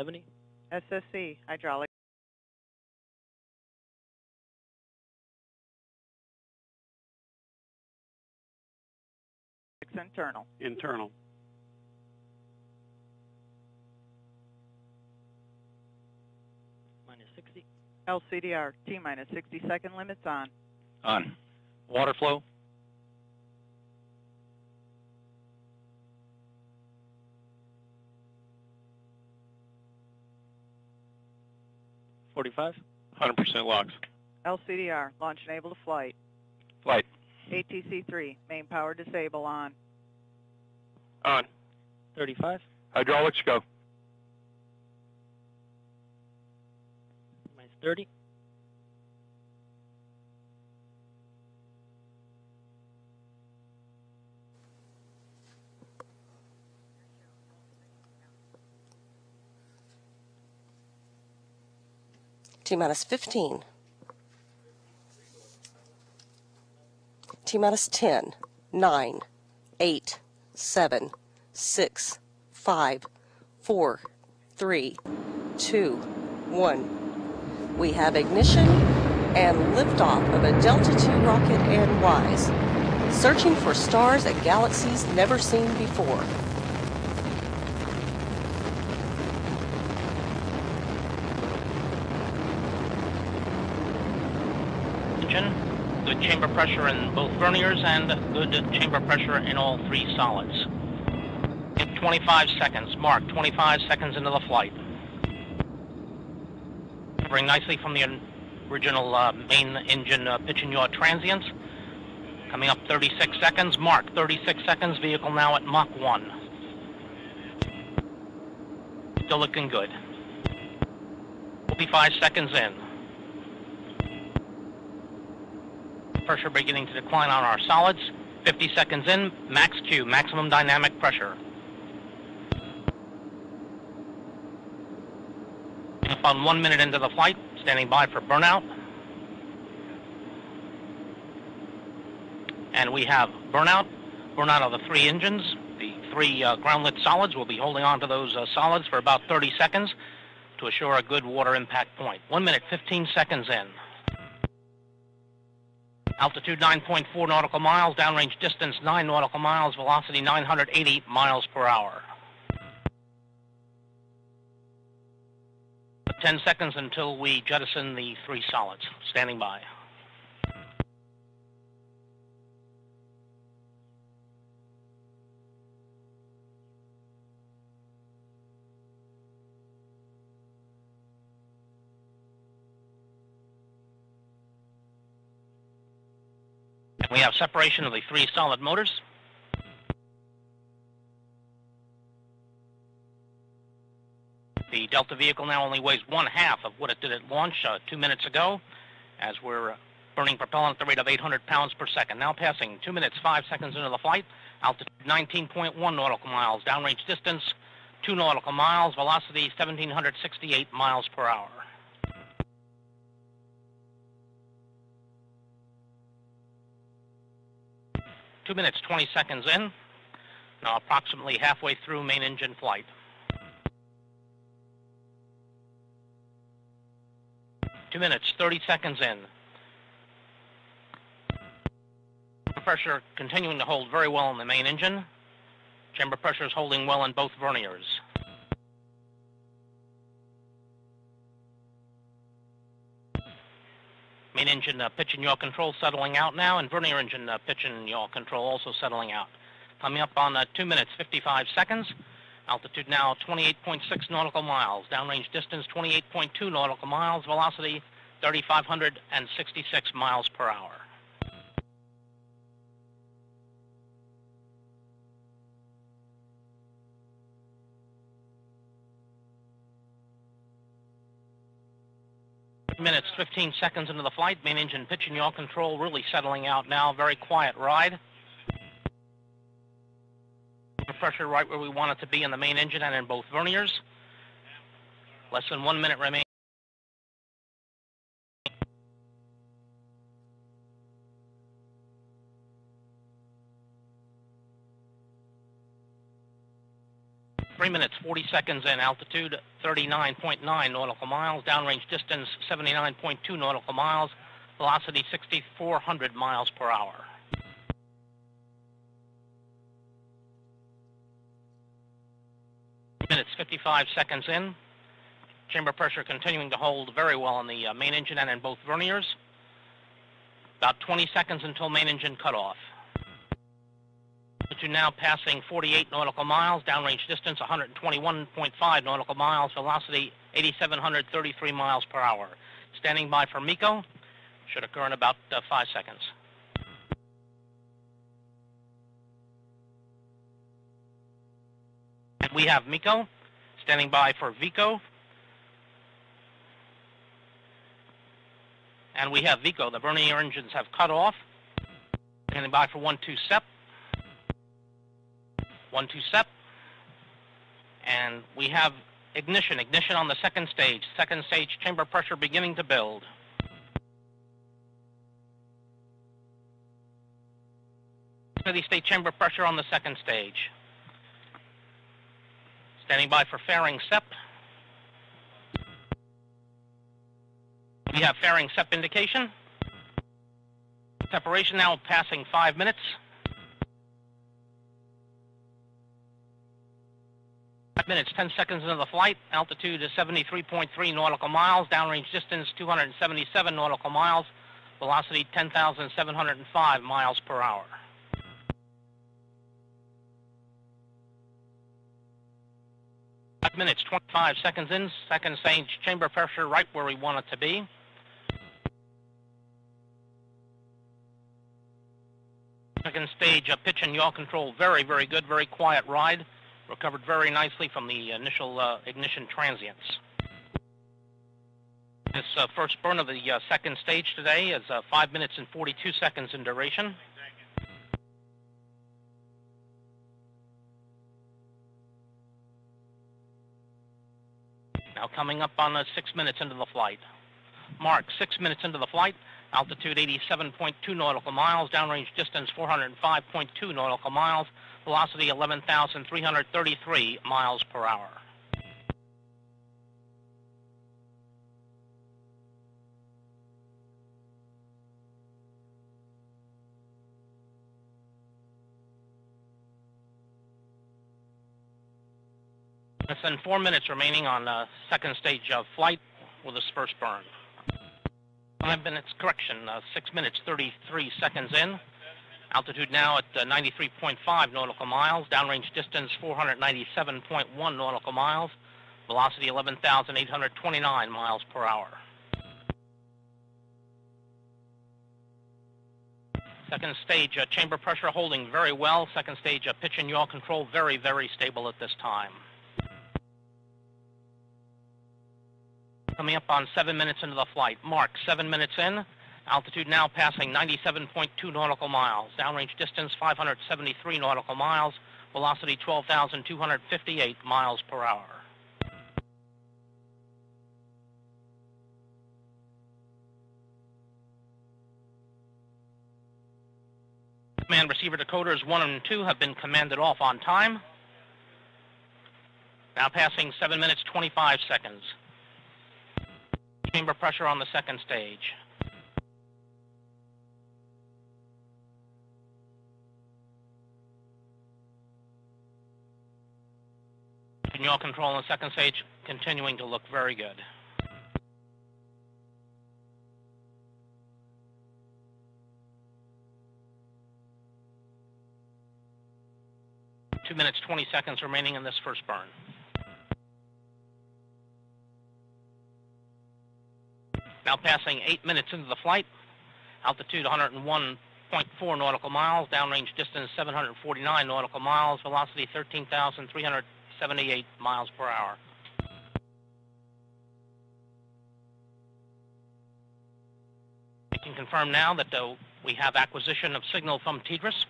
70. SSC, hydraulic. Internal. Internal. Minus 60. LCDR, T minus 60 second limits on. On. Water flow. Forty-five. 100% logs. LCDR, launch and able to flight. Flight. ATC 3, main power disable on. On. Thirty-five. Hydraulics go. Minus thirty. T minus 15. T minus 10, 9, 8, 7, 6, 5, 4, 3, 2, 1. We have ignition and liftoff of a Delta II rocket and WISE, searching for stars and galaxies never seen before. Good chamber pressure in both verniers, and good chamber pressure in all three solids. In 25 seconds, mark 25 seconds into the flight. Recovering nicely from the original uh, main engine uh, pitch and yaw transients. Coming up 36 seconds, mark 36 seconds, vehicle now at Mach 1. Still looking good. 45 seconds in. Pressure beginning to decline on our solids. 50 seconds in, max Q, maximum dynamic pressure. On one minute into the flight, standing by for burnout. And we have burnout, burnout of the three engines. The three uh, ground-lit solids will be holding on to those uh, solids for about 30 seconds to assure a good water impact point. One minute, 15 seconds in. Altitude 9.4 nautical miles, downrange distance 9 nautical miles, velocity 980 miles per hour. 10 seconds until we jettison the three solids. Standing by. We have separation of the three solid motors. The Delta vehicle now only weighs one half of what it did at launch uh, two minutes ago, as we're uh, burning propellant at the rate of 800 pounds per second. Now passing two minutes, five seconds into the flight, altitude 19.1 nautical miles, downrange distance two nautical miles, velocity 1768 miles per hour. Two minutes, 20 seconds in. Now approximately halfway through main engine flight. Two minutes, 30 seconds in. Pressure continuing to hold very well in the main engine. Chamber pressure is holding well in both verniers. Main engine uh, pitch and yaw control settling out now, and vernier engine uh, pitch and yaw control also settling out. Coming up on uh, 2 minutes 55 seconds. Altitude now 28.6 nautical miles. Downrange distance 28.2 nautical miles. Velocity 3,566 miles per hour. Minutes, 15 seconds into the flight. Main engine pitch and yaw control really settling out now. Very quiet ride. Pressure right where we want it to be in the main engine and in both verniers. Less than one minute remaining. 3 minutes 40 seconds in, altitude 39.9 nautical miles, downrange distance 79.2 nautical miles, velocity 6,400 miles per hour. Minutes 55 seconds in, chamber pressure continuing to hold very well on the uh, main engine and in both verniers. About 20 seconds until main engine cutoff. To now passing 48 nautical miles, downrange distance 121.5 nautical miles, velocity 8,733 miles per hour. Standing by for MECO, should occur in about uh, five seconds. And we have MECO standing by for VECO. And we have VECO. The vernier engines have cut off. Standing by for 1-2 SEP. 1-2 SEP. And we have ignition. Ignition on the second stage. Second stage chamber pressure beginning to build. Steady state chamber pressure on the second stage. Standing by for fairing SEP. We have fairing SEP indication. Separation now passing five minutes. Five minutes, 10 seconds into the flight. Altitude is 73.3 nautical miles. Downrange distance 277 nautical miles. Velocity 10,705 miles per hour. Five minutes, 25 seconds in. Second stage chamber pressure right where we want it to be. Second stage uh, pitch and yaw control, very, very good, very quiet ride. Recovered very nicely from the initial uh, ignition transients. This uh, first burn of the uh, second stage today is uh, 5 minutes and 42 seconds in duration. Now coming up on uh, 6 minutes into the flight. Mark, 6 minutes into the flight, altitude 87.2 nautical miles, downrange distance 405.2 nautical miles, velocity 11,333 miles per hour. Less than four minutes remaining on uh, second stage of flight with this first burn. Five minutes correction, uh, six minutes 33 seconds in. Altitude now at uh, 93.5 nautical miles. Downrange distance 497.1 nautical miles. Velocity 11,829 miles per hour. Second stage uh, chamber pressure holding very well. Second stage uh, pitch and yaw control very, very stable at this time. Coming up on seven minutes into the flight. Mark, seven minutes in. Altitude now passing 97.2 nautical miles. Downrange distance 573 nautical miles. Velocity 12,258 miles per hour. Command receiver decoders 1 and 2 have been commanded off on time. Now passing 7 minutes 25 seconds. Chamber pressure on the second stage. Yaw control on the second stage continuing to look very good. Two minutes, 20 seconds remaining in this first burn. Now passing eight minutes into the flight, altitude 101.4 nautical miles, downrange distance 749 nautical miles, velocity 13,378 miles per hour. I can confirm now that uh, we have acquisition of signal from TDRS.